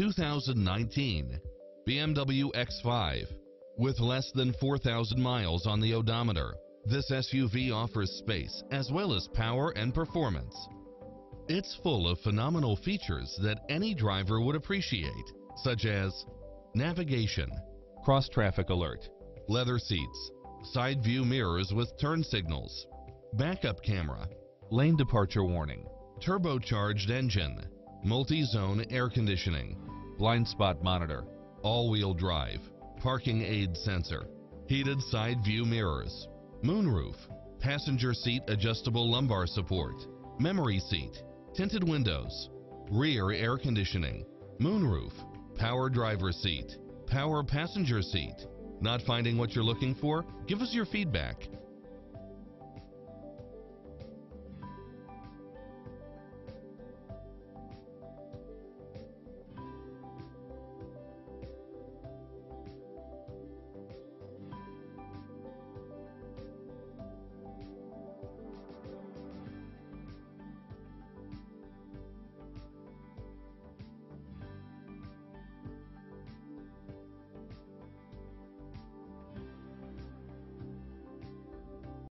2019 BMW X5. With less than 4,000 miles on the odometer, this SUV offers space as well as power and performance. It's full of phenomenal features that any driver would appreciate, such as navigation, cross-traffic alert, leather seats, side view mirrors with turn signals, backup camera, lane departure warning, turbocharged engine, multi-zone air conditioning, blind spot monitor, all-wheel drive, parking aid sensor, heated side view mirrors, moonroof, passenger seat adjustable lumbar support, memory seat, tinted windows, rear air conditioning, moonroof, power driver seat, power passenger seat. Not finding what you're looking for? Give us your feedback